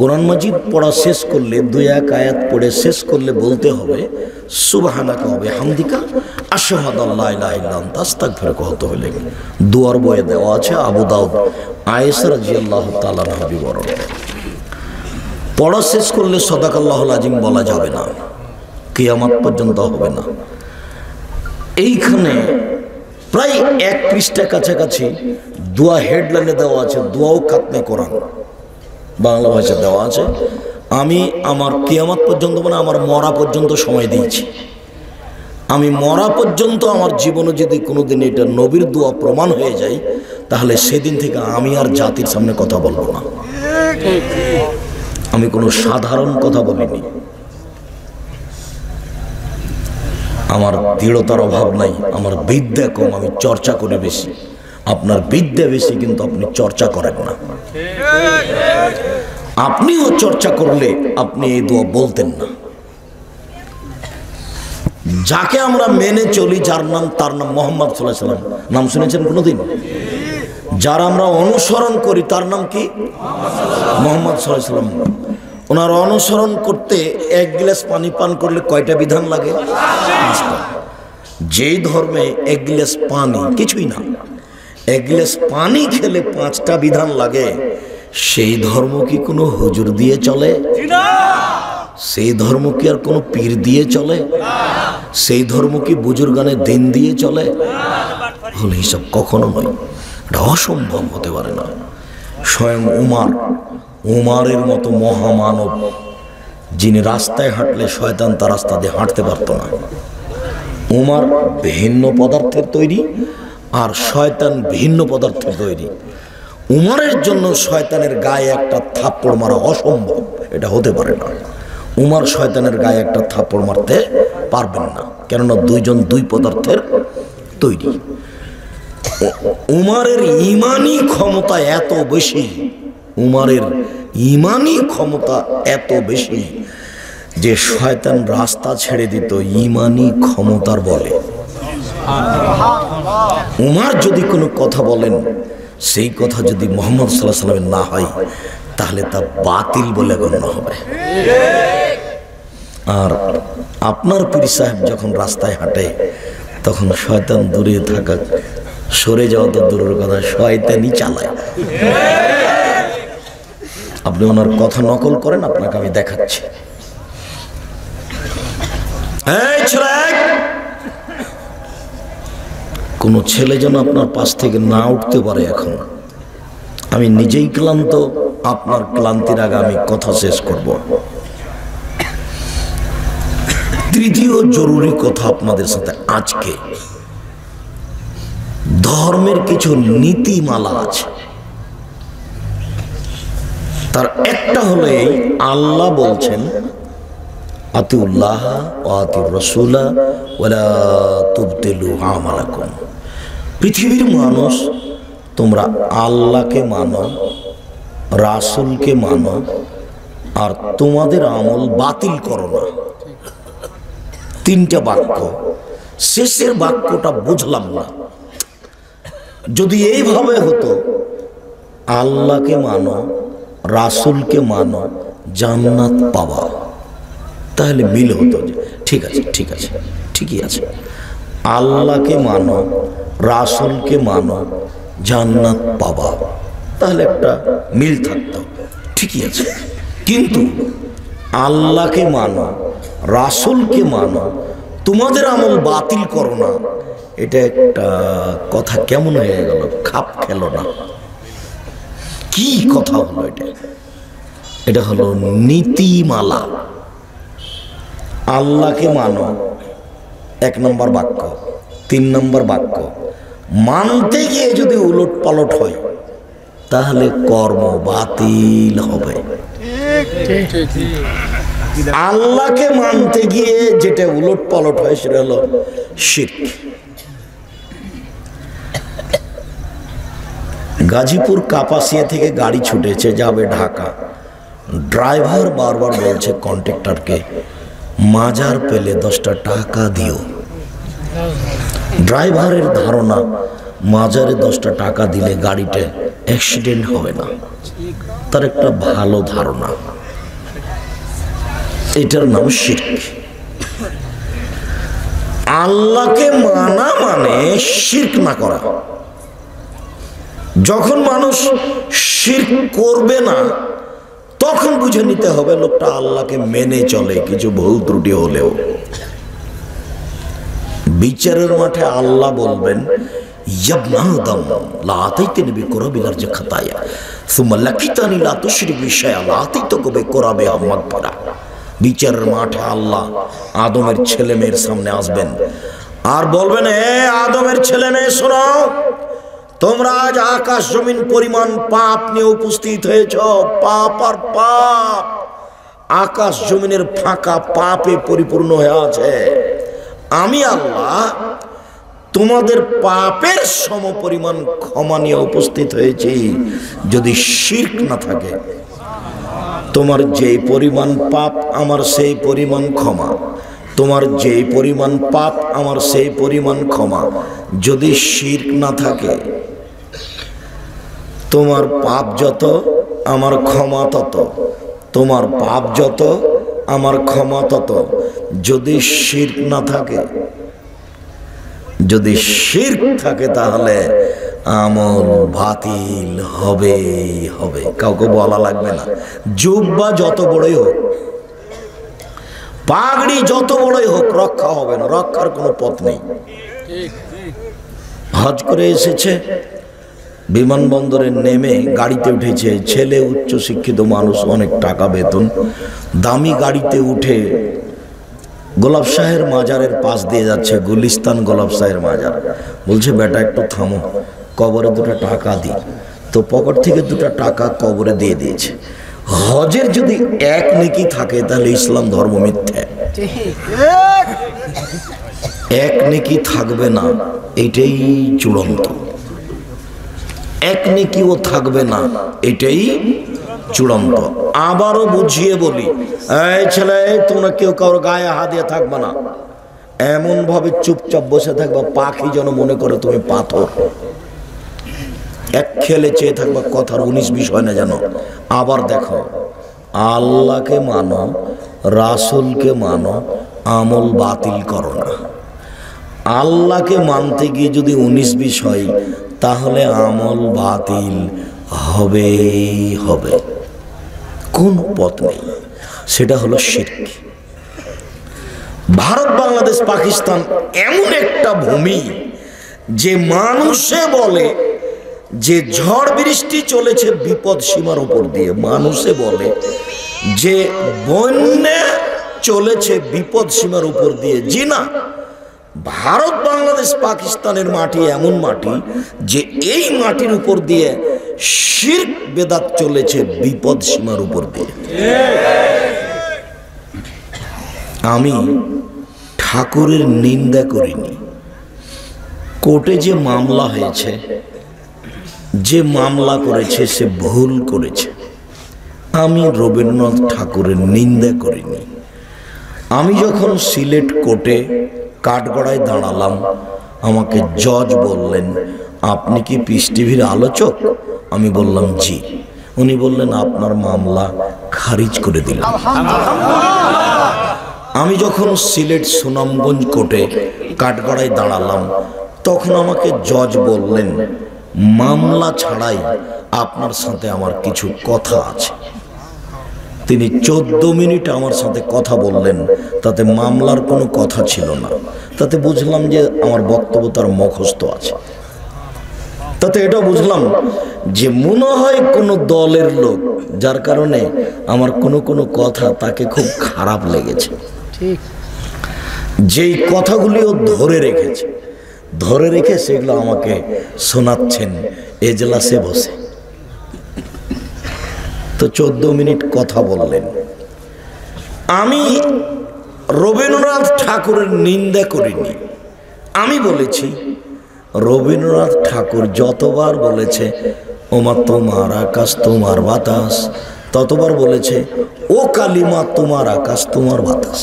কোরআন মাজিদ পড়া শেষ করলে, দুই এক আয়াত পড়ে শেষ করলে বলতে হবে, সুবাহানাকা হবে হামদিকা আশহাদ আল্লাহ ইল্লা আনতা, আস্তাগফিরুকা ওয়া দুয়ার বয়ে দেওয়া আছে আবু দাউদ, আয়েশা রাদিয়াল্লাহু তাআলা বিবরণ। পড়া শেষ করলে সদাকাল্লাহুল আজিম বলা যাবে না, কিয়ামত পর্যন্ত হবে না। এইখানে প্রায় এক পৃষ্ঠা কাছাকাছি দোয়া হেডলাইনে দেওয়া আছে, দোয়াও খাতনে কোরআন। বাংলা ভাষা দেওয়া আছে। আমি আমার কিয়ামত পর্যন্ত মানে আমার মরা পর্যন্ত সময় দিয়েছি। আমি মরা পর্যন্ত আমার জীবনে যদি কোনোদিন এটা নবীর দোয়া প্রমাণ হয়ে যায়, তাহলে সেদিন থেকে আমি আর জাতির সামনে কথা বলব না। আমি কোনো সাধারণ কথা বলিনি। আমার দৃঢ়তার অভাব নাই, আমার বিদ্যা কম, আমি চর্চা করি বেশি। আপনার বিদ্যা বেশি, কিন্তু আপনি চর্চা করেন না। আপনিও চর্চা করলে আপনি এই দোয়া বলতেন না। যাকে আমরা মেনে চলি, যার নাম, তার নাম মোহাম্মদ সাল্লাম। নাম শুনেছেন কোনোদিন? যার আমরা অনুসরণ করি, তার নাম কি? মোহাম্মদ সাল্লাম। ওনার অনুসরণ করতে এক গ্লাস পানি পান করলে কয়টা বিধান লাগে। যেই ধর্মে এক গ্লাস পানি, কিছুই না। এক গ্লাস পানি খেলে পাঁচটা বিধান লাগে। সেই ধর্ম কি কোনো হুজুর দিয়ে চলে? সেই ধর্ম কি আর কোনো পীর দিয়ে চলে? সেই ধর্ম কি বুজুর্গানে দিন দিয়ে চলে? হলে হিসাব কখনো নয়, এটা অসম্ভব হতে পারে না। স্বয়ং উমার, উমারের মতো মহামানব, যিনি রাস্তায় হাঁটলে শয়তান তার রাস্তা দিয়ে হাঁটতে পারতো না। উমার ভিন্ন পদার্থের তৈরি আর শয়তান ভিন্ন পদার্থ তৈরি। উমারের জন্য শয়তানের গায়ে একটা থাপ্পড় মারা অসম্ভব, এটা হতে পারে না। উমার শয়তানের গায়ে একটা থাপ্পড় মারতে পারবেন না, কেননা দুইজন দুই পদার্থের তৈরি। উমারের ইমানি ক্ষমতা এত বেশি, উমারের ইমানি ক্ষমতা এত বেশি যে শয়তান রাস্তা ছেড়ে দিত ইমানি ক্ষমতার বলে। উমার যদি কোনো কথা বলেন, সেই কথা যদি মোহাম্মদ সাল্লাহ সাল্লামের না হয়, তাহলে তা বাতিল বলে গণ্য হবে। আর আপনার পীর সাহেব যখন রাস্তায় হাঁটে, তখন শয়তান দূরে থাকা, সরে যাওয়া তো দূরের কথা, শয়তানই চালায়। আপনি ওনার কথা নকল করেন, আপনাকে আমি দেখাচ্ছি এই ছেলে কোনো ছেলে যেন আপনার পাশ থেকে না উঠতে পারে এখন। আমি নিজেই ক্লান্ত, আপনার ক্লান্তির আগে আমি কথা শেষ করব। তৃতীয় জরুরি কথা আপনাদের সাথে আজকে। ধর্মের কিছু নীতিমালা আছে। তার একটা হলো আল্লাহ বলছেন, আতিউল্লাহ ও আতিউর রসুলা ওলা তুবতেলু আমালাকুম। পৃথিবীর মানুষ, তোমরা আল্লাহকে মানো, রাসুলকে মানো, আর তোমাদের আমল বাতিল করো না। তিনটা বাক্য। শেষের বাক্যটা বুঝলাম না। যদি এইভাবে হতো, আল্লাহকে মানো, রাসুলকে মানো, জান্নাত পাওয়া তাহলে মিল হতো ঠিক আছে ঠিক আছে, ঠিকই আছে। আল্লাহকে মানো, রাসুলকে মানো, জান্নাত পাবা। তাহলে একটা মিল থাকতো ঠিকই আছে। কিন্তু আল্লাহকে মানো, রাসুলকে মানো, তোমাদের আমল বাতিল করো না। এটা একটা কথা কেমন হয়ে গেল? খাপ খেলো না। কি কথা হলো এটা? এটা হলো নীতিমালা। আল্লাহকে মানো এক নম্বর বাক্য। তিন নম্বর বাক্য। মানতে গিয়ে যদি উলট পালট হয়, তাহলে কর্ম বাতিল হবে। আল্লাহকে মানতে গিয়ে যেটা উলট পালট হয়, সেটা হলো শিখ গাজীপুর কাপাসিয়া থেকে গাড়ি ছুটেছে, যাবে ঢাকা। ড্রাইভার বারবার বলছে, কন্ট্রাক্টরকে মাজার পেলে দশটা টাকা দিও। ড্রাইভারের ধারণা, মাজারে দশটা টাকা দিলে গাড়িটা অ্যাক্সিডেন্ট হবে না। তার একটা ভালো ধারণা। এটার নাম শির্ক। আল্লাহকে মানা মানে শির্ক না করা। যখন মানুষ শির্ক করবে না তখন বুঝে নিতে হবে লোকটা আল্লাহকে মেনে চলে, কিছু ভুল ত্রুটি হলেও। বিচারের মাঠে আল্লাহ বলবেন বিচারের মাঠে আল্লাহ আদমের ছেলে মেয়ের সামনে আসবেন। আর বলবেন হে আদমের ছেলে মেয়ে শোনাও তোমরা আজ আকাশ জমিন পরিমাণ পাপ নিয়ে উপস্থিত হয়েছ। পাপ আর পাপ। আকাশ জমিনের ফাঁকা পাপে পরিপূর্ণ হয়ে আছে। আমি আল্লাহ তোমাদের পাপের সম পরিমাণ ক্ষমা নিয়ে উপস্থিত হয়েছি। যদি শির্ক না থাকে, তোমার যেই পরিমাণ পাপ, আমার সেই পরিমাণ ক্ষমা। তোমার যেই পরিমাণ পাপ, আমার সেই পরিমাণ ক্ষমা। যদি শির্ক না থাকে, তোমার পাপ যত, আমার ক্ষমা তত। তোমার পাপ যত, আমার ক্ষমা তত। যদি শির্ক না থাকে, যদি শির্ক থাকে তাহলে আমল বাতিল হবে হবে। কাউকে বলা লাগবে না। জুব্বা যত বড়ই হোক পাগড়ি যত বড়ই হোক, রক্ষা হবে না, রক্ষার কোনো পথ নেই। হজ করে এসেছে, বিমানবন্দরে নেমে গাড়িতে উঠেছে, ছেলে, উচ্চ শিক্ষিত মানুষ, অনেক টাকা বেতন। দামি গাড়িতে উঠে গোলাপ শাহের মাজারের পাশ দিয়ে যাচ্ছে, গুলিস্তান গোলাপ শাহের মাজার। বলছে, বেটা, একটু থামো, কবরে দুটো টাকা দিই তো পকেট থেকে দুটো টাকা কবরে দিয়ে দিয়েছে। হজের যদি এক নেকি থাকে, তাহলে ইসলাম ধর্ম মিথ্যা। এক নেকি থাকবে না, এটাই চূড়ান্ত। এক নেকিও থাকবে না, এটাই চূড়ান্ত। আবারও বুঝিয়ে বলি, এই ছেলে, তোমরা কেউ কারোর গায়ে হাত দিয়ে থাকবে না। এমন ভাবে চুপচাপ বসে থাকবা, পাখি যেন মনে করে তুমি পাথর। এক খেলে চেয়ে থাকবা কথার উনিশ বিষয় না যেন আবার দেখো, আল্লাহকে মানো, রাসুলকে মানো, আমল বাতিল করো না। আল্লাহকে মানতে গিয়ে যদি উনিশ বিষয়, তাহলে আমল বাতিল হবেই হবে। কোন পথ নেই, সেটা হলো শির্ক। ভারত, বাংলাদেশ, পাকিস্তান এমন একটা ভূমি, যে মানুষে বলে যে ঝড় বৃষ্টি চলেছে বিপদ সীমার উপর দিয়ে, মানুষে বলে, যে বন্যা চলেছে বিপদ সীমার উপর দিয়ে, জি না। ভারত, বাংলাদেশ, পাকিস্তানের মাটি এমন মাটি যে এই মাটির উপর দিয়ে শির্ক বেদাত চলেছে বিপদ সীমার উপর দিয়ে। আমি ঠাকুরের নিন্দা করিনি। কোর্টে যে মামলা হয়েছে যে মামলা করেছে, সে ভুল করেছে। আমি রবীন্দ্রনাথ ঠাকুরের নিন্দা করিনি। আমি যখন সিলেট কোর্টে কাঠগড়ায় দাঁড়ালাম, আমাকে জজ বললেন, আপনি কি পিস টিভির আলোচক? আমি বললাম, জি। উনি বললেন, আপনার মামলা খারিজ করে দিলাম। আমি যখন সিলেট সুনামগঞ্জ কোর্টে কাঠগড়ায় দাঁড়ালাম, তখন আমাকে জজ বললেন মামলা ছাড়াই আপনার সাথে আমার কিছু কথা আছে। তিনি চোদ্দ মিনিট আমার সাথে কথা বললেন তাতে মামলার কোনো কথা ছিল না। তাতে বুঝলাম যে আমার বক্তব্য তার মুখস্থ আছে। তাতে এটা বুঝলাম যে মনে হয় কোনো দলের লোক যার কারণে আমার কোনো কোনো কথা তাকে খুব খারাপ লেগেছে। যেই কথাগুলিও ধরে রেখেছে। ধরে রেখে সেগুলো আমাকে শোনাচ্ছেন, এজলাসে বসে। তো চোদ্দ মিনিট কথা বললেন। আমি রবীন্দ্রনাথ ঠাকুরের নিন্দা করিনি। আমি বলেছি, রবীন্দ্রনাথ ঠাকুর যতবার বলেছে, ওমা তোমার আকাশ, তোমার বাতাস, ততবার বলেছে, ও কালিমা, তোমার আকাশ, তোমার বাতাস।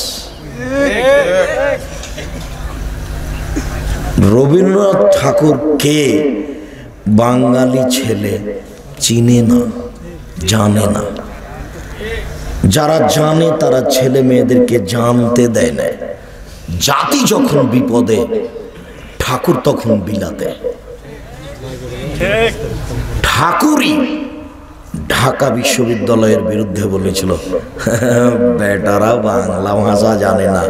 রবীন্দ্রনাথ ঠাকুর কে বাঙালি ছেলে চিনে না, জানে না। যারা জানে তারা ছেলে মেয়েদেরকে জানতে দেয় না। জাতি যখন বিপদে, ঠাকুর তখন বিলাতে। ঠাকুরই ঢাকা বিশ্ববিদ্যালয়ের বিরুদ্ধে বলেছিল, বেটারা বাংলা ভাষা জানে না,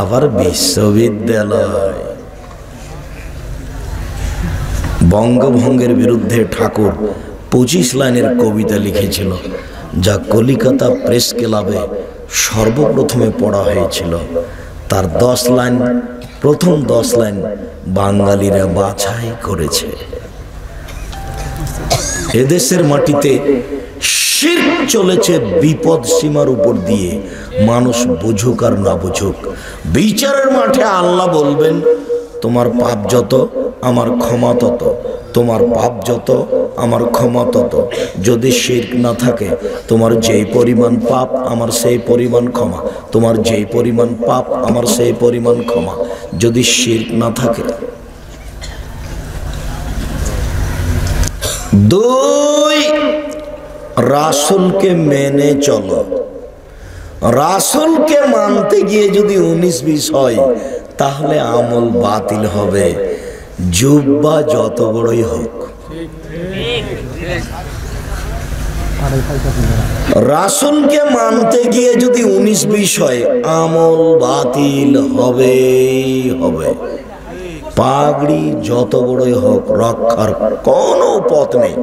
আবার বিশ্ববিদ্যালয়। বঙ্গভঙ্গের বিরুদ্ধে ঠাকুর পঁচিশ লাইনের কবিতা লিখেছিল, যা কলিকাতা প্রেস ক্লাবে সর্বপ্রথমে পড়া হয়েছিল। তার দশ লাইন, প্রথম দশ লাইন বাঙালিরা বাছাই করেছে। এদেশের মাটিতে শির চলেছে বিপদ সীমার উপর দিয়ে, মানুষ বুঝুক আর না বুঝুক। বিচারের মাঠে আল্লাহ বলবেন, তোমার পাপ যত আমার ক্ষমা তত, তোমার পাপ যত, আমার ক্ষমা তত। যদি শির্ক না থাকে, তোমার যেই পরিমাণ পাপ, আমার সেই পরিমাণ ক্ষমা। তোমার যেই পরিমাণ পাপ, আমার সেই পরিমাণ ক্ষমা। যদি শির্ক না থাকে, দুই, রাসুলকে মেনে চলো। রাসুলকে মানতে গিয়ে যদি উনিশ বিশ হয়, তাহলে আমল বাতিল হবে। জুব্বা যত বড়ই হোক। রাসুলকে মানতে গিয়ে যদি উনিশ বিশ হয়, আমল বাতিল হবে হবে। পাগড়ি যত বড়ই হোক, রক্ষার কোনো পথ নেই।